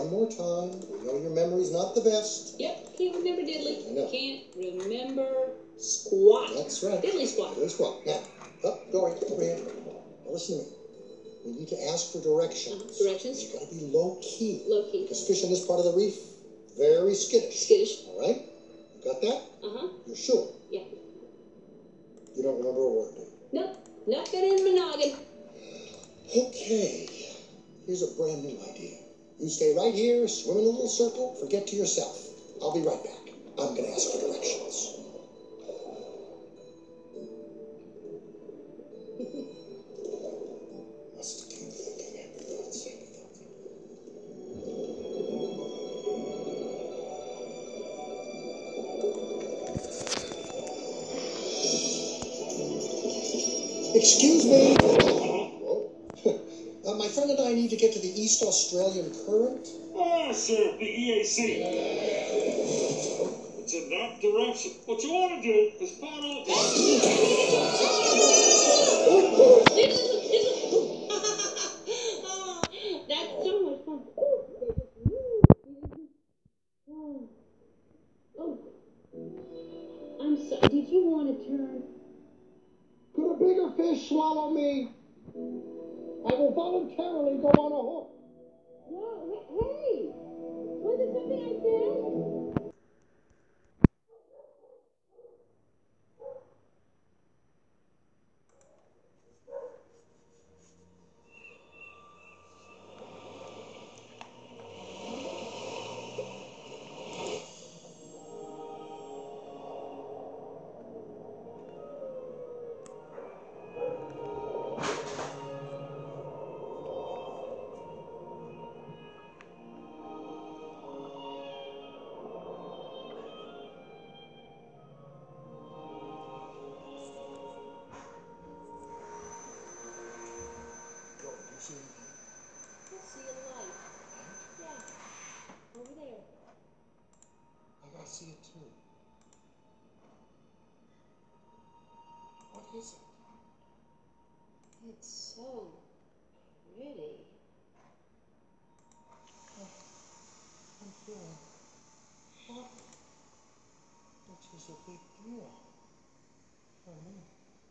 Your memory's not the best. Yep, can't remember diddly. I know. Can't remember squat. That's right. Diddly squat. Diddly squat. Now, up, Dory, over here. Now listen to me. We need to ask for directions. Uh-huh, directions. You gotta be low key. Low key. Because fish in this part of the reef, very skittish. Skittish. All right? You got that? Uh huh. You're sure? Yeah. You don't remember a word, do you? Nope. Nothing in my noggin. Okay. Here's a brand new idea. You stay right here, swim in a little circle, forget to yourself. I'll be right back. I'm gonna ask for directions. Excuse me. Whoa. Uh, my friend and I need to get to the East Australian Current. Ah, sir, the EAC. It's in that direction. What you want to do is paddle. oh, that's so much fun. Oh, oh. I'm sorry. Did you want to turn? Could a bigger fish swallow me? I will voluntarily go on a hook. Whoa, hey! Was it something I said? I'm which is a big deal for me.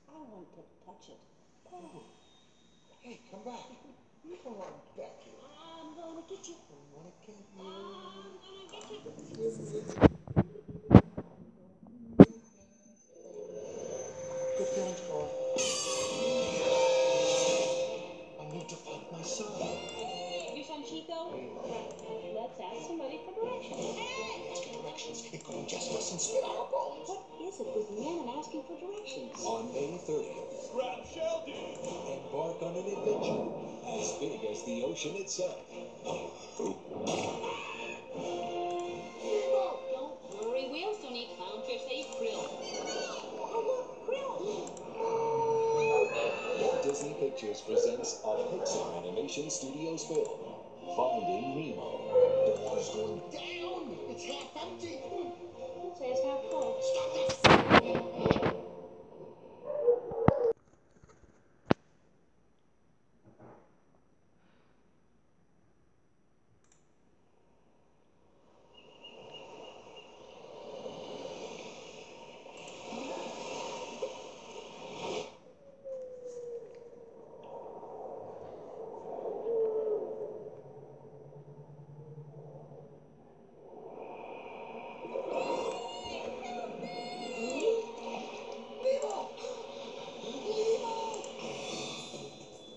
I want to touch it. Oh. Hey, come back. You come on back here. I'm gonna get you. I wanna get you. I'm gonna get you. Good feelings, Carl. Ingest us and spit our bones. What is it with men and asking for directions? On May 30th, Grab Sheldon. embark on an adventure as big as the ocean itself. Don't worry, we also need clownfish. They eat krill. Oh, look, krill. Walt Disney Pictures presents a Pixar Animation Studios film, Finding Nemo. The water's going down. It's half empty. I'd say it's half full. Stop that.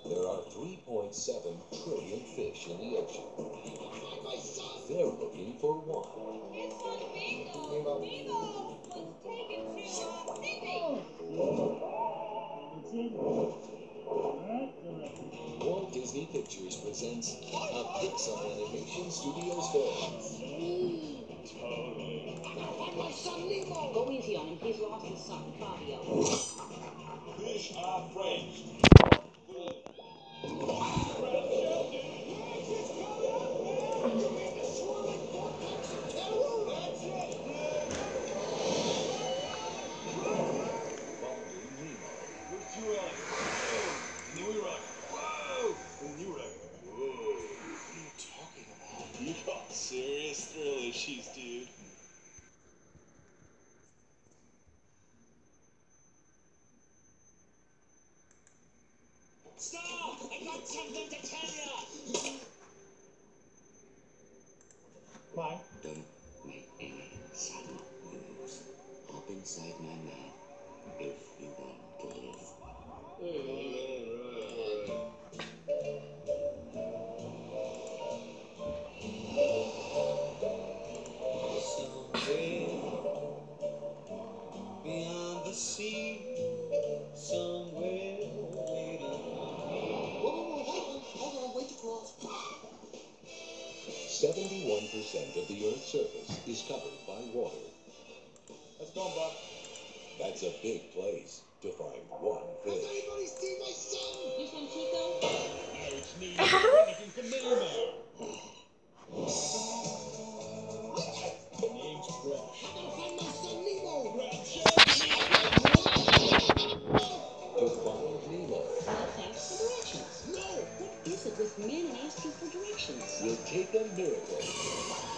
There are 3.7 trillion fish in the ocean. They're looking for one. It's on bingo. Bingo was taken to Walt Disney Pictures presents a Pixar Animation Studios film, Go easy on him. He's lost his son, Fabio. Fish are friends. Stop! I got something to tell you! That's a big place to find one Has fish. anybody seen my son? You from Chico? No, it's me. Looking for Nemo. Name's Crush. I gotta find my son Nemo. To find Nemo, Well, thanks for directions. No. What is it with men asking for directions? will take a miracle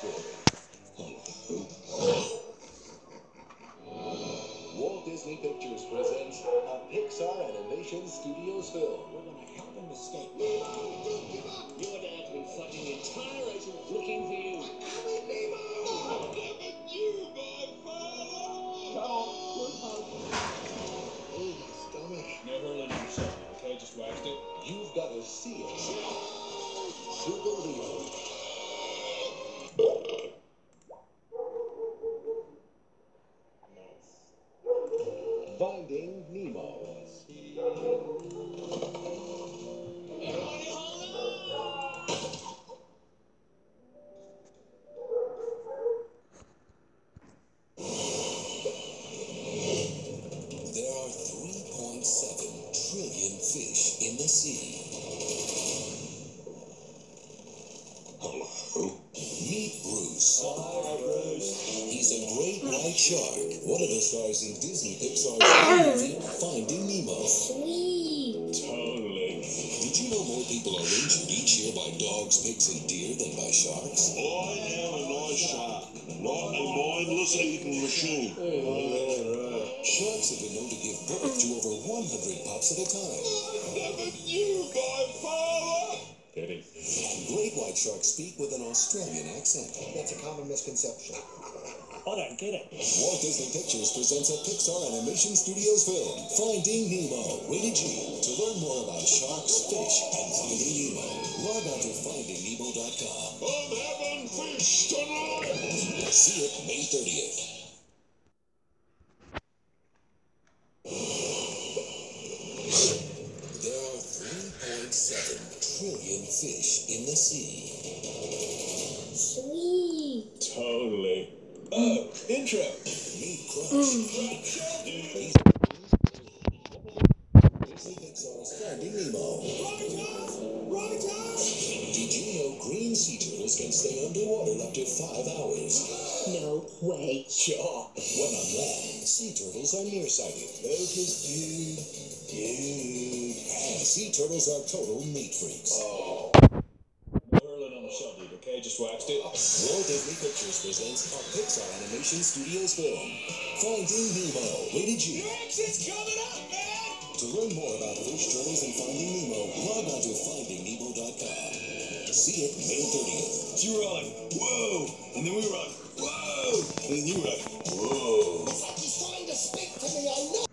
Walt Disney Pictures presents a Pixar Animation Studios film. We're gonna help him escape. In the sea. Hello. Meet Bruce. Hi, Bruce. He's a great white shark, one of the stars in Disney Pixar's movie Finding Nemo. Sweet. Totally. Did you know more people are injured each year by dogs, pigs, and deer than by sharks? Oh, I am a nice shark, not a mindless eating machine. Sharks have been known to give birth to over 100 pups at a time. Look at you, Godfather! Pity. Great white sharks speak with an Australian accent. That's a common misconception. I don't get it. Walt Disney Pictures presents a Pixar Animation Studios film, Finding Nemo, rated G. To learn more about sharks, fish, and Finding Nemo, log on to findingnemo.com. I'm having fish tonight! See it May 30th. There are 3.7 trillion fish in the sea. Sweet. Totally. Oh, intro. Meet Crush. He's Disney Pixar's Finding Nemo. Did you know green sea turtles can stay underwater up to five hours? No way. Sure. When on land, sea turtles are nearsighted. Focus, dude. Dude. And sea turtles are total meat freaks. No hurling on the shell, dude, okay? Just waxed it. Walt Disney Pictures presents a Pixar Animation Studios film, Finding Nemo, rated G. exit's coming up, man! To learn more about fish turtles and Finding Nemo, log on to findingnemo.com. See it May 30th. You were like, whoa! And then we were like, whoa! And then you were like, whoa! It's like he's trying to speak to me, I know.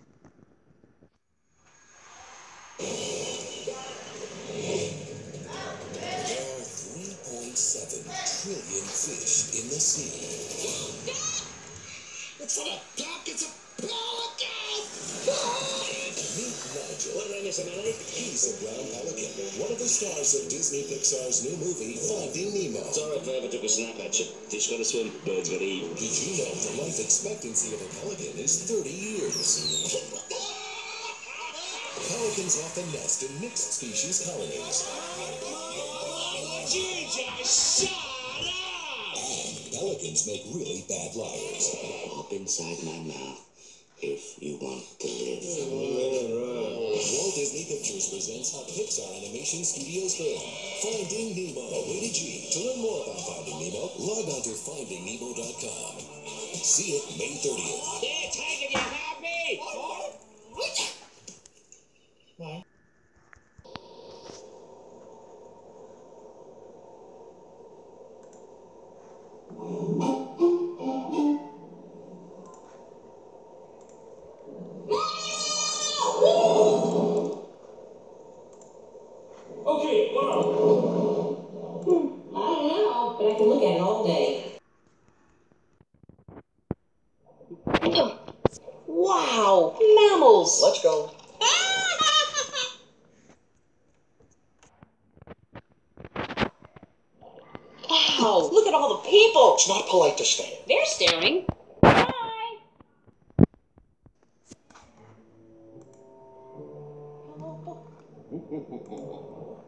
Sea. It's not a duck, it's a pelican. Meet Nigel. What did I miss, Emily? He's a brown pelican, one of the stars of Disney Pixar's new movie, Finding Nemo. Sorry if I ever took a snap at you. Fish gotta swim, birds gotta eat. Did you know the life expectancy of a pelican is 30 years? Pelicans often nest in mixed species colonies. You just! And pelicans make really bad liars. Hop inside my mouth if you want to live. Walt Disney Pictures presents a Pixar Animation Studios film, Finding Nemo. Rated G. To learn more about Finding Nemo, log on to findingnemo.com. See it May 30th. I don't know, but I can look at it all day. Wow, mammals! Let's go. Wow, look at all the people! It's not polite to stand. They're staring. Bye!